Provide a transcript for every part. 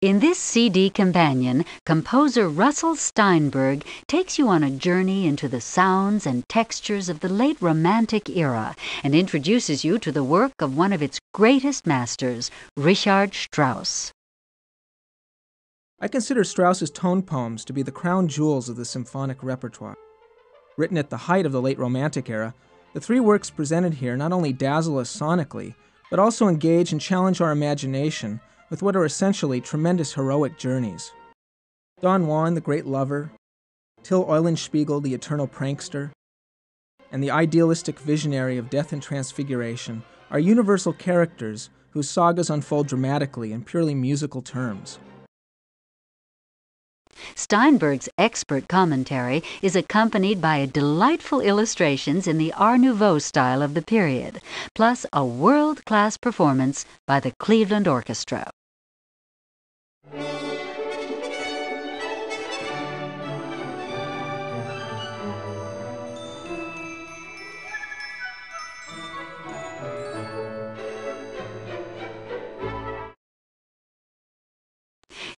In this CD companion, composer Russell Steinberg takes you on a journey into the sounds and textures of the late Romantic era and introduces you to the work of one of its greatest masters, Richard Strauss. I consider Strauss's tone poems to be the crown jewels of the symphonic repertoire. Written at the height of the late Romantic era, the three works presented here not only dazzle us sonically, but also engage and challenge our imagination with what are essentially tremendous heroic journeys. Don Juan, the great lover, Till Eulenspiegel, the eternal prankster, and the idealistic visionary of death and transfiguration are universal characters whose sagas unfold dramatically in purely musical terms. Steinberg's expert commentary is accompanied by delightful illustrations in the Art Nouveau style of the period, plus a world class performance by the Cleveland Orchestra.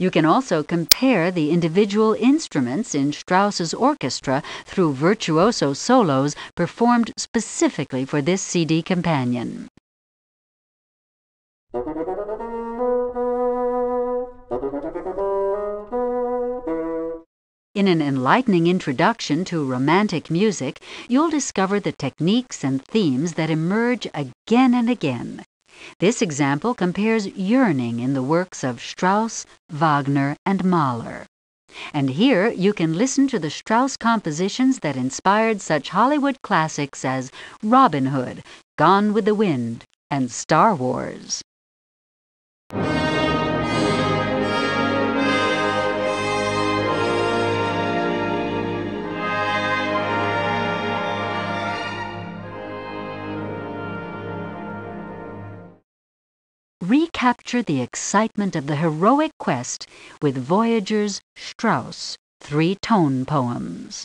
You can also compare the individual instruments in Strauss's orchestra through virtuoso solos performed specifically for this CD companion. In an enlightening introduction to Romantic music, you'll discover the techniques and themes that emerge again and again. This example compares yearning in the works of Strauss, Wagner, and Mahler. And here you can listen to the Strauss compositions that inspired such Hollywood classics as Robin Hood, Gone with the Wind, and Star Wars. Recapture the excitement of the heroic quest with Voyager's Strauss three tone poems.